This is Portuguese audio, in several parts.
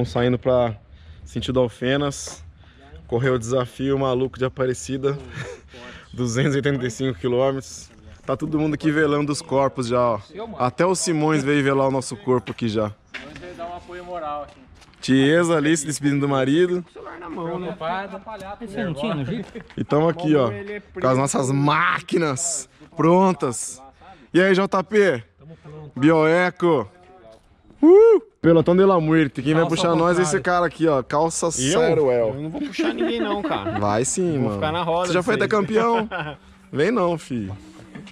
Estamos saindo para sentido Alfenas. Correu o desafio maluco de Aparecida, 285 quilômetros. Tá todo mundo aqui velando os corpos já, ó. Até o Simões veio velar o nosso corpo aqui já. Vamos dar um apoio moral aqui. Tiesa ali se despedindo do marido. Jeep? E estamos aqui, ó, com as nossas máquinas prontas. E aí, JP? Bioeco. Uh! Pelotão de la Muerte. Quem vai Calça puxar ao nós é esse cara aqui, ó. Calça Eu Saruel. não vou puxar ninguém não, cara. Vai sim, Vou mano. ficar na roda Você já foi até campeão? Vem não, filho.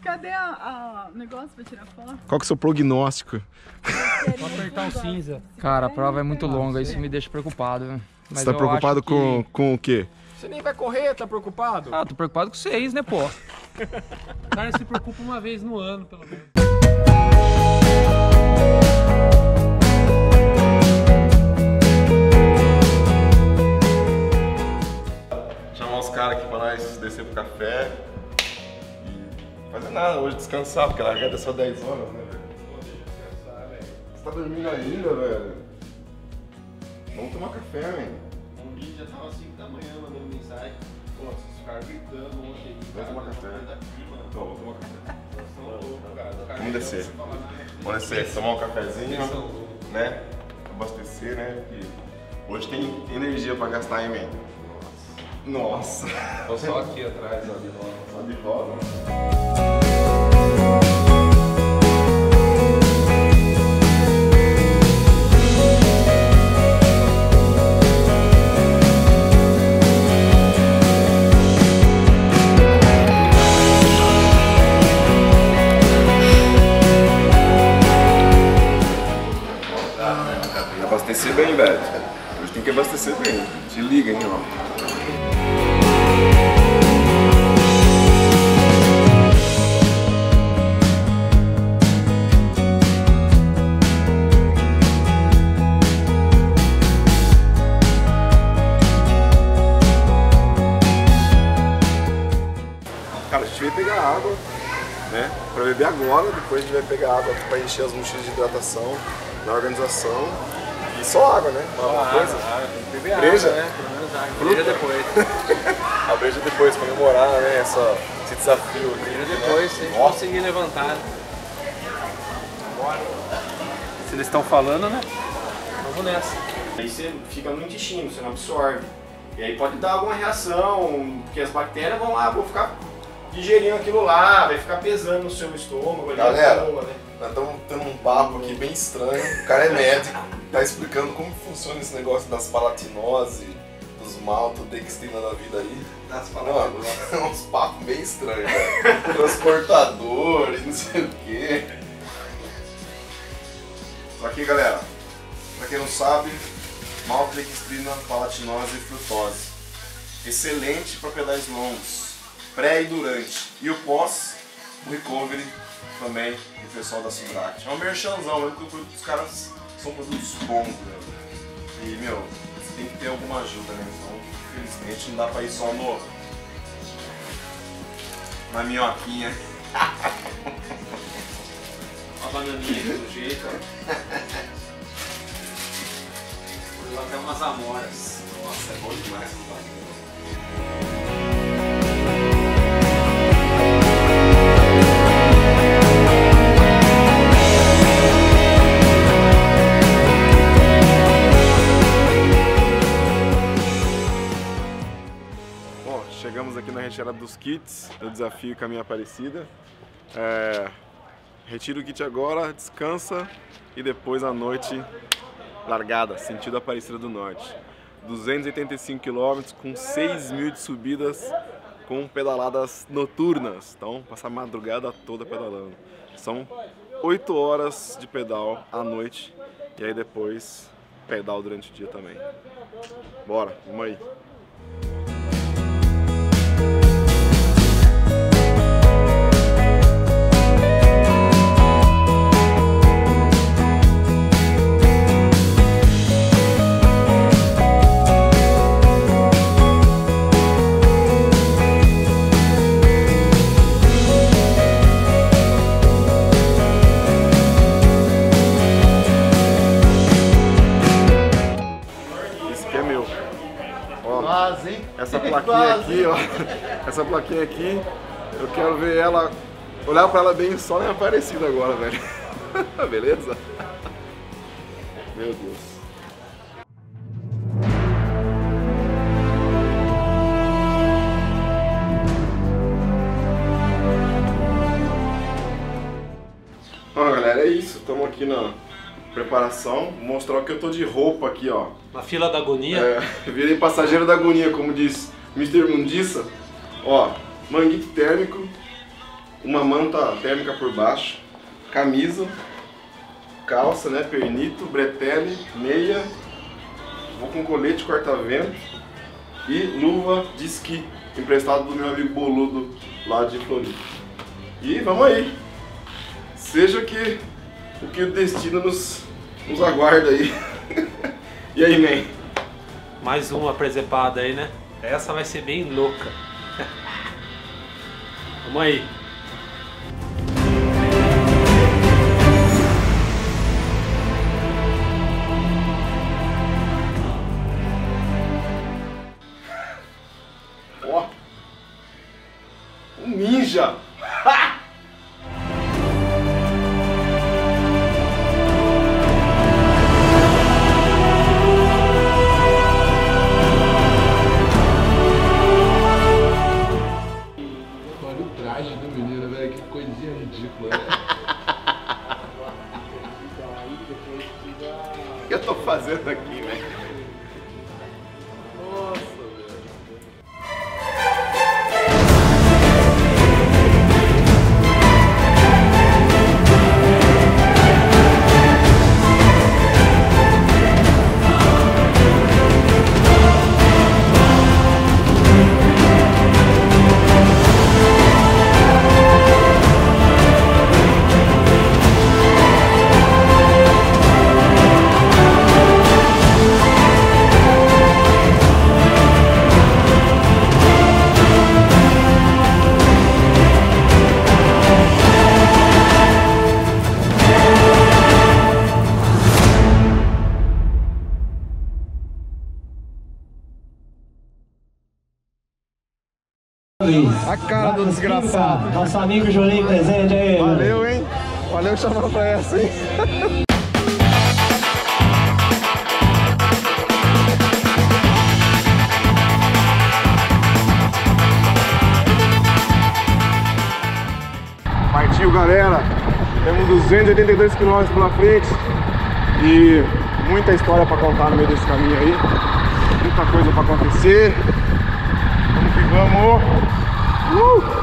Cadê a, a negócio pra tirar foto? Qual que é o seu prognóstico? Vou apertar o cinza. Cara, a prova é muito longa, isso me deixa preocupado. Mas Você tá eu preocupado acho que- com, com o quê? Você nem vai correr, tá preocupado? Ah, tô preocupado com vocês, né, pô? O cara se preocupa uma vez no ano, pelo menos. Caras aqui pra nós descer pro café e fazer nada hoje, descansar, porque a largada é só 10 horas, né, velho? Você tá dormindo ainda, velho? Vamos tomar café, velho. Um dia já tava 5 da manhã mandando mensagem. Pô, vocês ficaram gritando ontem. Vamos tomar café. Então, vamos tomar café. Cara. Cara Vamos descer. Vamos descer, tomar um cafezinho, né? Abastecer, né? Porque hoje tem energia pra gastar, hein, man? Nossa! Tô só aqui atrás, ó, de novo. Só de roda. Abastecer bem, velho. Hoje tem que abastecer bem. Se liga, hein, ó. Cara, a gente veio pegar água, né? Pra beber agora, depois a gente vai pegar água pra encher as mochilas de hidratação na organização. E só água, né? Uma coisa. Beber Breja? água, né? Breja depois. A breja depois, comemorar, né? Essa, esse desafio aqui. Breja depois, se a gente Nossa. conseguir levantar. Bora. Se eles estão falando, né? Vamos nessa. Aí você fica no intestino, você não absorve. E aí pode dar alguma reação, porque as bactérias vão lá, vão ficar digerindo aquilo lá, vai ficar pesando no seu estômago, ali Galera. né? Nós estamos tendo um papo aqui bem estranho. O cara é médico, tá explicando como funciona esse negócio das palatinose, dos maltodextrina da vida aí. Das Mano, é uns papos bem estranhos, velho. Transportador e não sei o quê. Só que, galera, pra quem não sabe, maltodextrina, palatinose e frutose. Excelente para pedais longos, pré e durante. E o pós, o recovery também, do pessoal da Sudract. É um merchanzão, mesmo que o produto dos caras são produtos bons, meu. E, meu, tem que ter alguma ajuda, né? Então, infelizmente, não dá pra ir só no... Na minhoquinha. Uma bananinha aqui do jeito, ó. Vou até umas amoras. Nossa, é bom demais essa banana. Retirada dos kits do desafio Caminho Aparecida. É, o kit agora, descansa e depois à noite largada, sentido Aparecida do Norte. 285 km com 6 mil de subidas com pedaladas noturnas. Então, passar a madrugada toda pedalando. São 8 horas de pedal à noite e aí depois pedal durante o dia também. Bora, vamos aí. Plaquinha aqui, ó. Essa plaquinha aqui, eu quero ver ela, olhar pra ela bem só em Aparecida agora, velho. Beleza? Meu Deus. Ó, galera, é isso. Estamos aqui na preparação. Vou mostrar o que eu tô de roupa aqui, ó. Na fila da agonia. É, virei passageiro da agonia, como diz Mr. Mundiça. Ó, manguito térmico, uma manta térmica por baixo, camisa, calça, né, pernito, bretelle, meia, vou com colete corta-vento e luva de esqui, emprestado do meu amigo Boludo lá de Floripa. E vamos aí! Seja que o que o destino nos, nos aguarda aí. e aí, man? Mais uma presepada aí, né? Essa vai ser bem louca. Vamos aí. A cara do desgraçado. Nosso amigo Julinho presente aí. Valeu, hein? Valeu chamar pra essa, hein? Partiu, galera. Temos 282 quilômetros pela frente e muita história pra contar no meio desse caminho aí. Muita coisa pra acontecer. Vamos que vamos. Uh!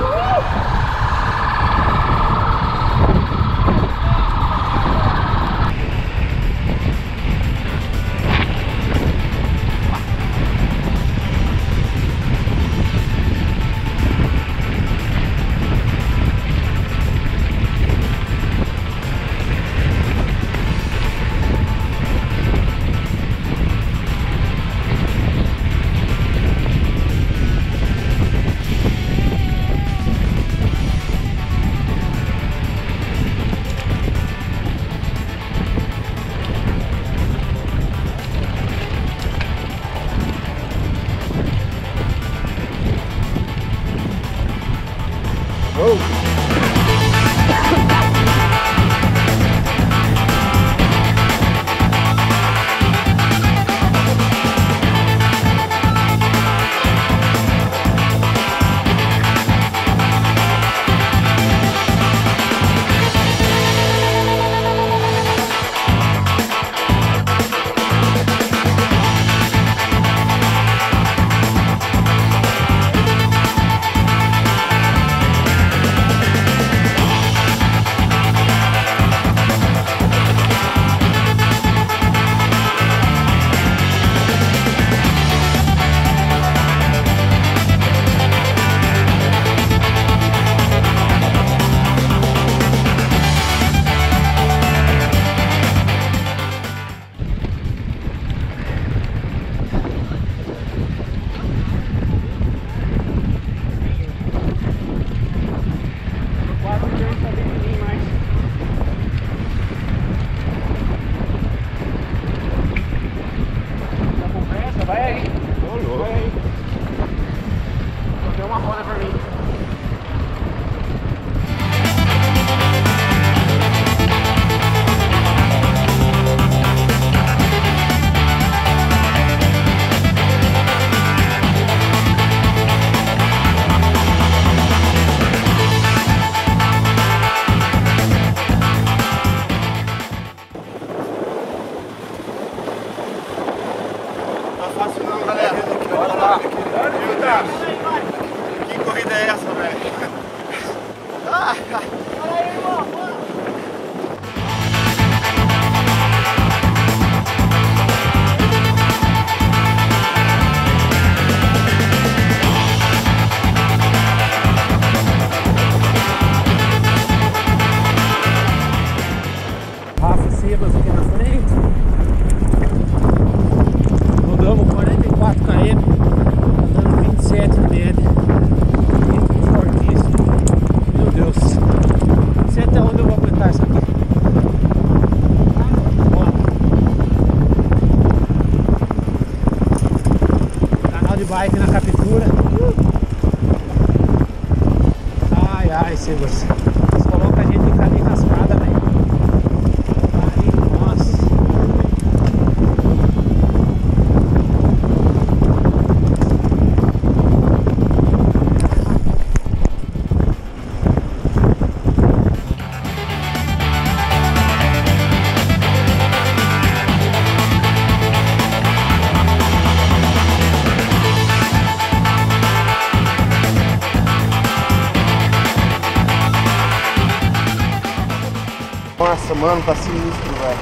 Mano, tá sinistro, velho.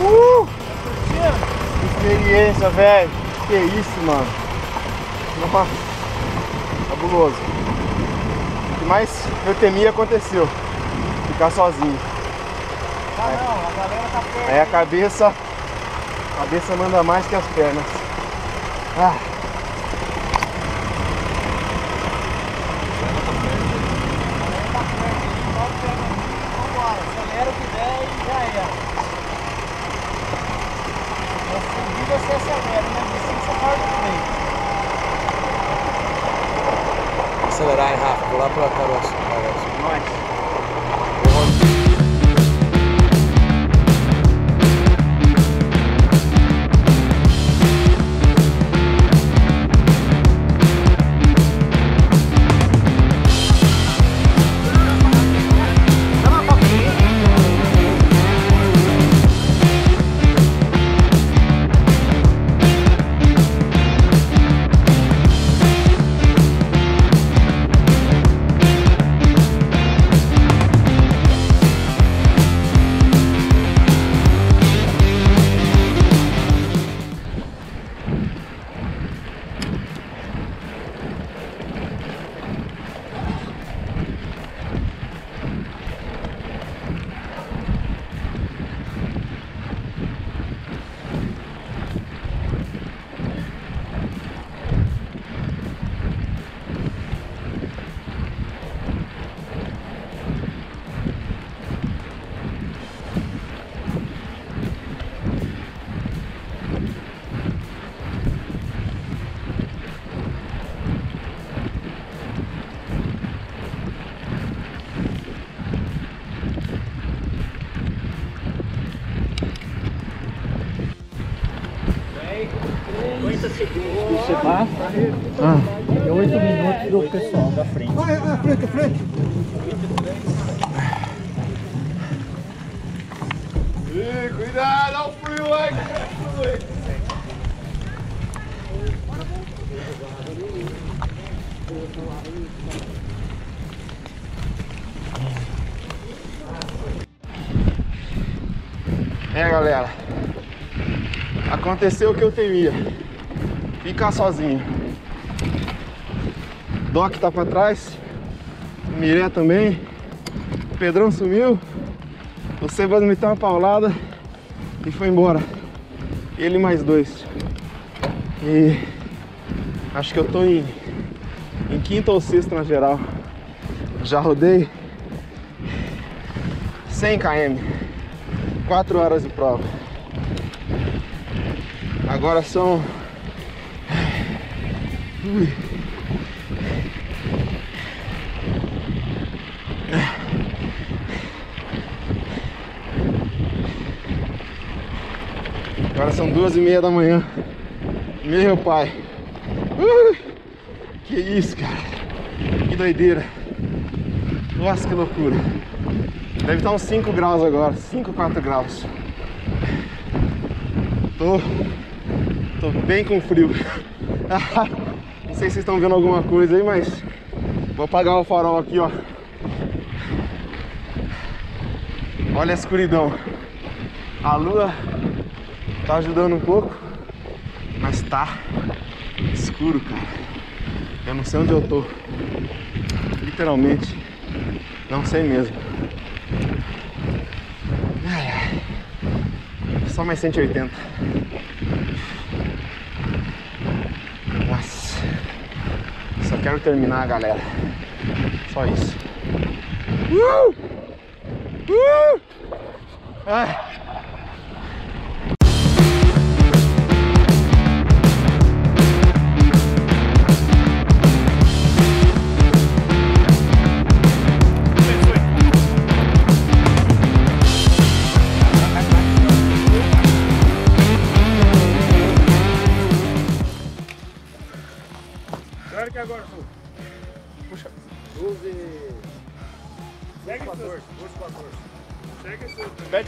Uh! Que experiência, velho. Que isso, mano. Nossa, fabuloso. O que mais eu temia aconteceu. Ficar sozinho. Ah, não, a galera tá perto. Aí a cabeça. A cabeça manda mais que as pernas. Ah. Acelera o que der e já era. Na subida você acelera, na descida você corta no meio. Acelerar, hein, Rafa? Vou lá pra caroço. Nós. É, galera. Aconteceu o que eu temia. Ficar sozinho. Doc tá pra trás. Miré também. O Pedrão sumiu. O Sebas me deu uma paulada e foi embora. Ele mais dois. E acho que eu tô em, em quinto ou sexto na geral. Já rodei 100 km. 4 horas de prova. Agora são. Ui. Agora são duas e meia da manhã. Meu pai. Que isso, cara. Que doideira. Nossa, que loucura. Deve estar uns 5 graus agora. 5, 4 graus. Tô, tô bem com frio. Não sei se vocês estão vendo alguma coisa aí, mas vou apagar o farol aqui, ó. Olha a escuridão. A lua tá ajudando um pouco, mas tá escuro, cara. Eu não sei onde eu tô. Literalmente, não sei mesmo. Ai, ai. Só mais 180. Nossa. Só quero terminar, galera. Só isso. Uh! Uh! Ai.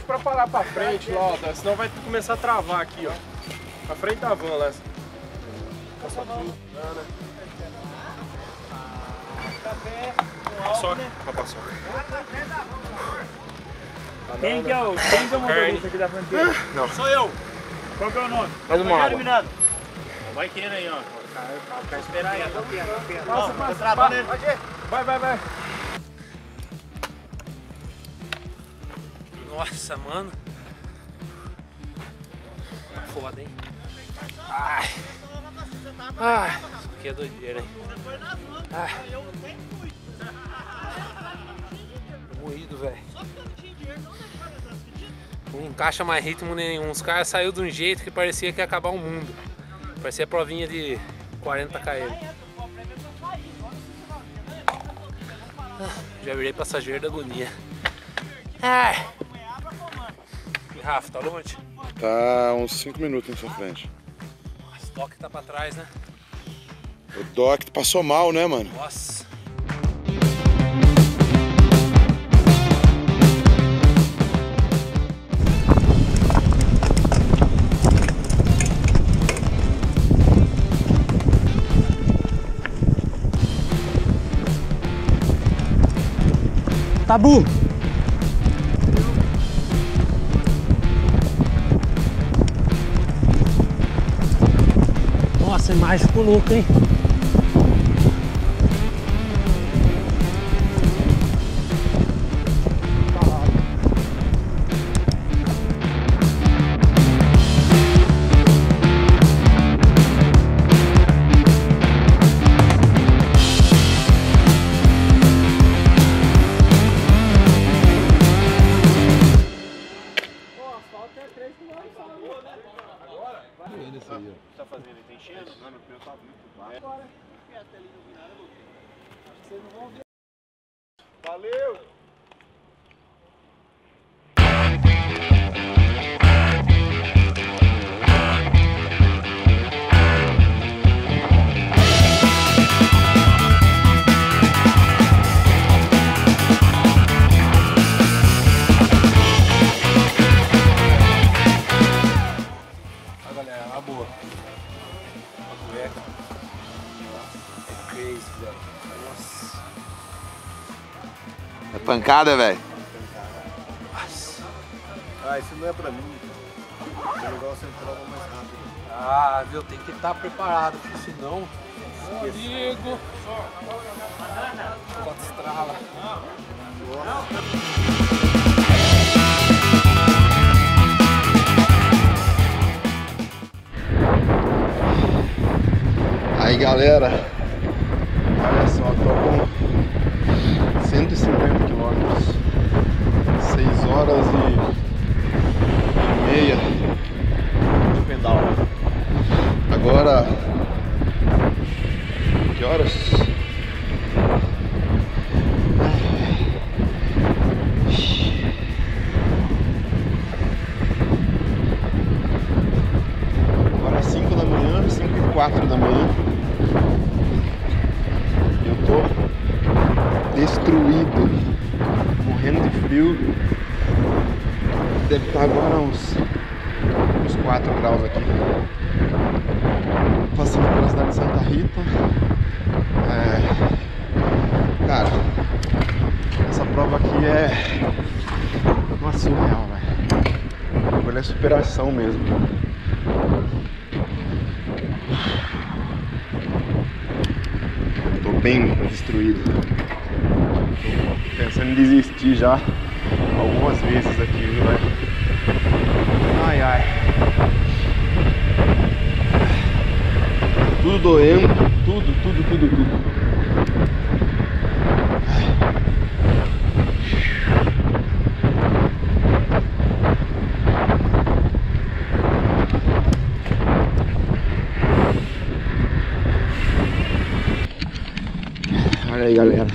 Pra parar pra frente tá? senão vai começar a travar aqui, ó. Pra frente da van lá. Passa tudo. Só pra passar. Quem que é o, quem que é o motorista aqui da fronteira? Não. Sou eu. Qual que é o nome? Mais uma água. Eliminado. Vai querendo aí, ó. Vai esperar aí. Tá tá. Passa, Ó, passa, tá travando ele. Vai, vai, vai. Nossa, mano. Tá foda, hein? Ai. Ai. Isso aqui é doideira, hein? Ai. Tô Moído, velho. Não encaixa mais ritmo nenhum. Os caras saíram de um jeito que parecia que ia acabar o mundo. Parecia provinha de 40 km. Ah, Já virei passageiro da agonia. Ai. Rafa, tá longe? Tá uns 5 minutos na sua frente. O estoque tá pra trás, né? O Doc passou mal, né, mano? Nossa. Tabu. Imagem ficou louca, hein? Pancada, velho. Nossa. Ah, isso não é pra mim. O negócio é prova mais rápido. Ah, viu? Tem que estar preparado, porque senão. Amigo! Bota estrala. Aí galera, olha só, tô com 150 quilômetros, 6 horas e meia de pedal. Agora, que horas? Deve estar agora uns, uns 4 graus aqui. Passando pela cidade de Santa Rita. É... Cara, essa prova aqui é uma surreal, velho. Bagulho é superação mesmo. Tô bem destruído. Tô pensando em desistir já algumas vezes aqui, viu, velho? Ai, ai. Tudo doendo, tudo, tudo, tudo, tudo. Olha aí, galera.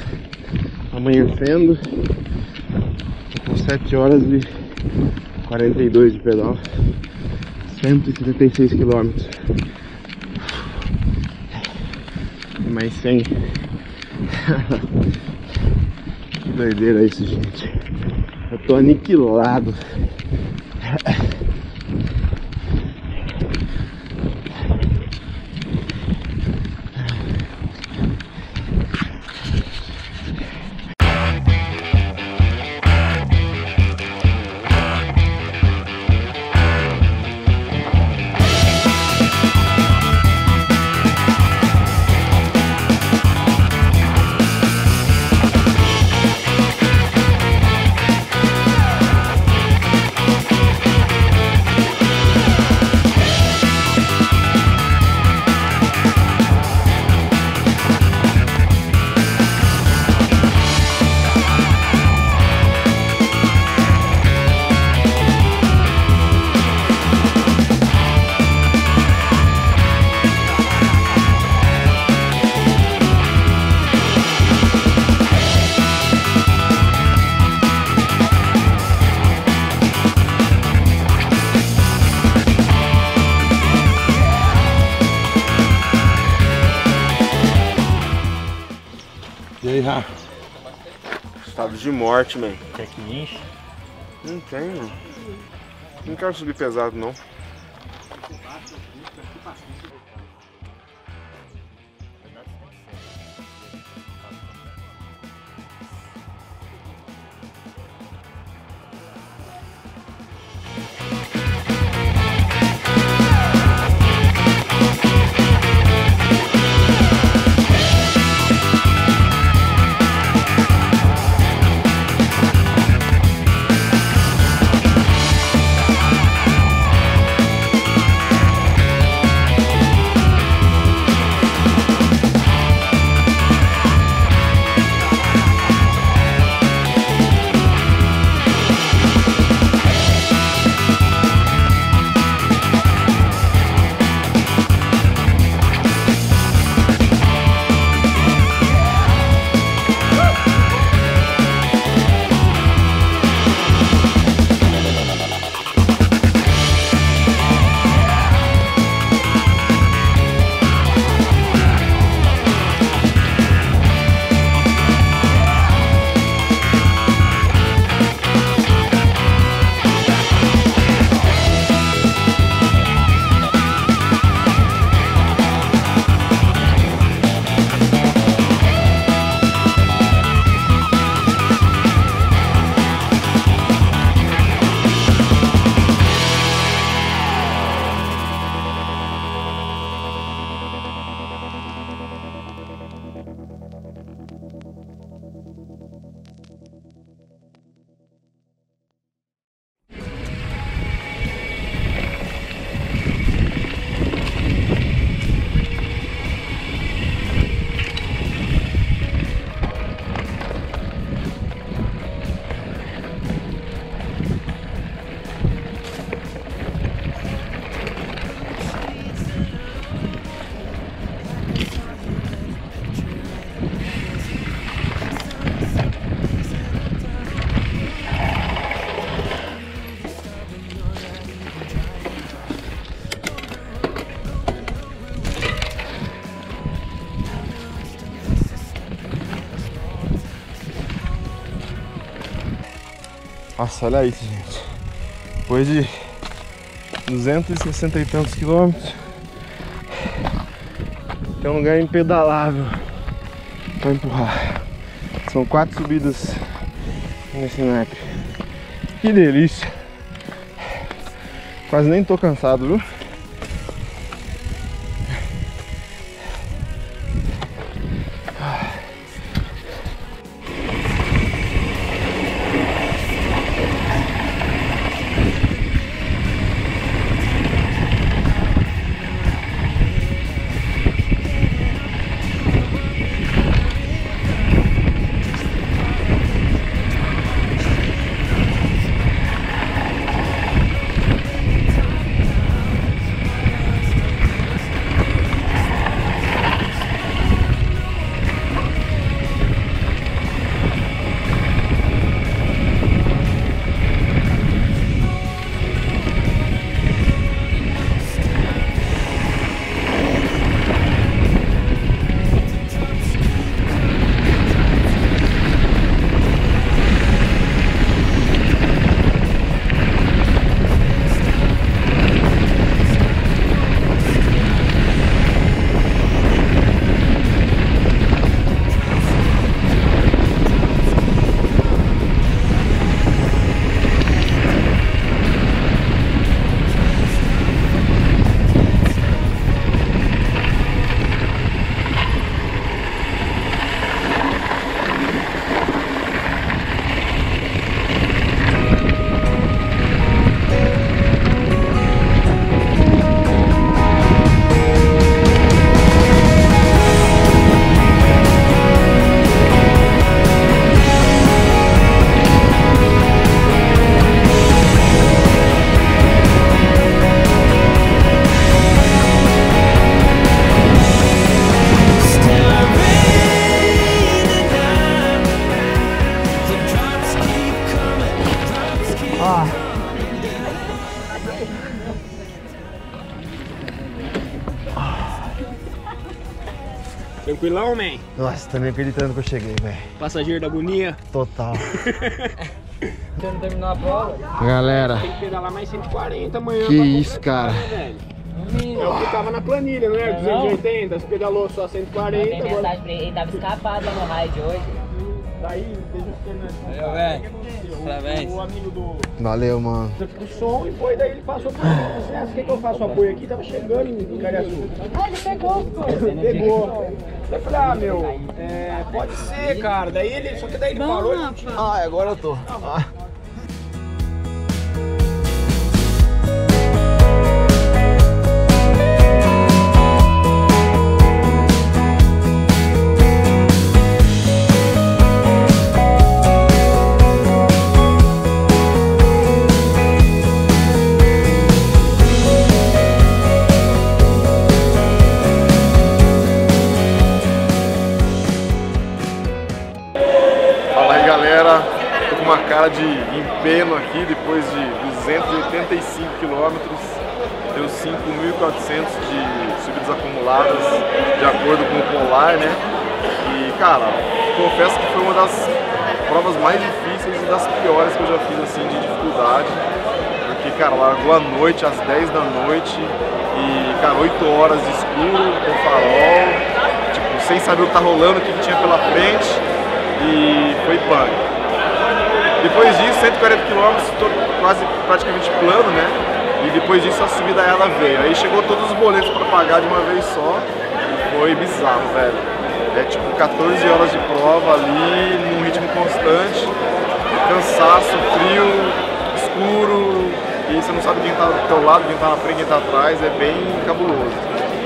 Tô com 7 horas e 42 de pedal. 176 quilômetros. E mais 100. que doideira isso, gente. Eu tô aniquilado. De morte, man. Quer que enche? Não tem, mano. Não quero subir pesado, não. Nossa, olha isso, gente. Depois de 260 e tantos quilômetros. É um lugar impedalável para empurrar. São quatro subidas nesse naipe. Que delícia! Quase nem tô cansado, viu? Nossa, tô nem acreditando que eu cheguei, velho. Passageiro da agonia. Total. Você não terminou a prova? Galera, Tem que pedalar mais 140 amanhã. que isso, cara. né? É o que tava na planilha, não é? 280, você pedalou só 140. Tem Agora... mensagem pra ele, ele tava escapado lá no raio de hoje. Daí, deixa eu ficar Valeu, velho. Parabéns. O amigo do, Valeu, mano. do som e foi daí ele passou por mim. Você acha que eu faço apoio aqui? Tava chegando em Cariaçu. Ah, ele pegou. Pegou. Eu falei, ah, meu, é, pode ser, cara. Daí ele, só que daí ele Bom, parou. ele-. Ah, agora eu tô. Ah. Empeno aqui depois de 285 quilômetros, deu 5.400 de subidas acumuladas de acordo com o Polar, né? E cara, confesso que foi uma das provas mais difíceis e das piores que eu já fiz assim de dificuldade, porque cara, largou à noite, às 10 da noite e cara, 8 horas de escuro, com farol, tipo, sem saber o que tá rolando, o que, que tinha pela frente e foi punk. Depois disso, 140 km, quase praticamente plano, né? E depois disso a subida ela veio. Aí chegou todos os boletos para pagar de uma vez só foi bizarro, velho. É tipo 14 horas de prova ali, num ritmo constante, cansaço, frio, escuro, e você não sabe quem tá do teu lado, quem tá na frente, quem tá atrás, é bem cabuloso.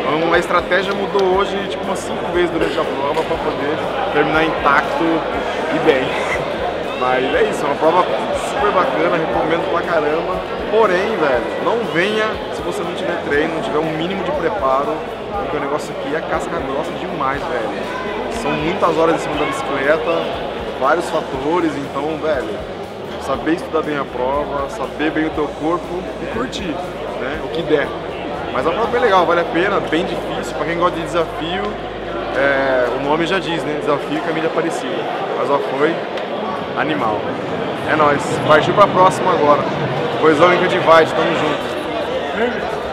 Então a estratégia mudou hoje tipo umas 5 vezes durante a prova para poder terminar intacto e bem. Mas é isso, é uma prova super bacana, recomendo pra caramba. Porém, velho, não venha se você não tiver treino, não tiver um mínimo de preparo, porque o negócio aqui é casca grossa demais, velho. São muitas horas em cima da bicicleta, vários fatores, então, velho, saber estudar bem a prova, saber bem o teu corpo e curtir, né, o que der. Mas a prova é legal, vale a pena, bem difícil, pra quem gosta de desafio, é, o nome já diz, né, desafio Caminho Aparecida. Mas ó, foi animal. É nóis. Partiu pra próxima agora. Pois a de vai, tamo junto.